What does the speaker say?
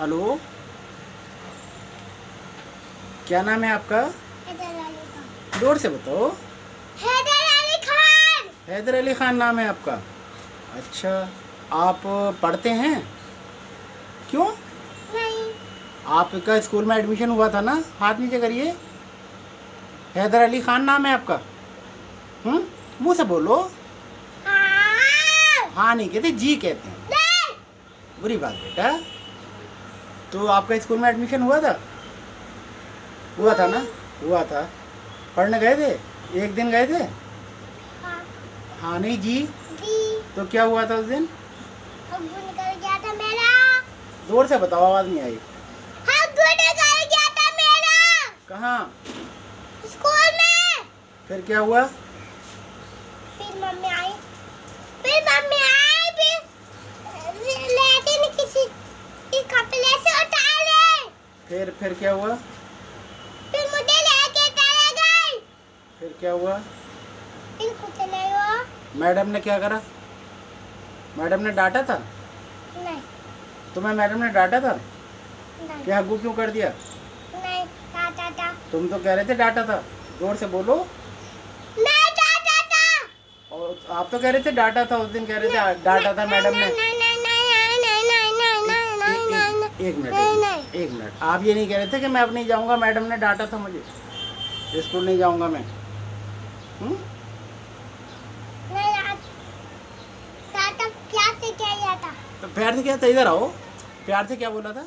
Hello. क्या नाम है आपका? ज़ोर से बताओ। हैदर अली खान। हैदर अली खान नाम है आपका। अच्छा आप पढ़ते हैं? क्यों? नहीं। आपका स्कूल में एडमिशन हुआ था ना? हाथ नीचे करिए। हैदर अली खान नाम है आपका। हम्म मुँह से बोलो। हाँ। हाँ नहीं कहते जी कहते हैं। बुरी बात बेटा। तो आपका स्कूल में एडमिशन हुआ था? हुआ था ना? हुआ था। पढ़ने गए थे? एक दिन गए थे? हाँ। हाँ नहीं जी? जी। तो क्या हुआ था उस दिन? निकल गया था मेरा। ज़ोर से बताओ आवाज़ नहीं आई। निकल गया था मेरा। कहाँ? स्कूल में। फिर क्या हुआ? फिर मम्मी आई। फिर मम्मी आई। फिर फिर क्या हुआ? फिर मुझे लेके चले गए। फिर क्या हुआ? फिर कुछ नहीं हुआ। मैडम ने क्या करा? मैडम ने डांटा था? नहीं। तुम्हें मैडम ने डांटा था? नहीं। क्या हग्गू क्यों कर दिया? नहीं टाटा टा तुम तो कह रहे थे डांटा था। ज़ोर से बोलो। नहीं टाटा टा और आप तो कह रहे थे डांटा था उस दिन कह रहे थे डांटा था मैडम ने। एक मिनट। आप ये नहीं कह रहे थे कि मैं अब नहीं जाऊँगा? मैडम ने डांटा था मुझे। स्कूल नहीं जाऊँगा मैं। हम्म? नहीं आज से क्या था? तो प्यार से क्या था? इधर आओ। प्यार से क्या बोला था?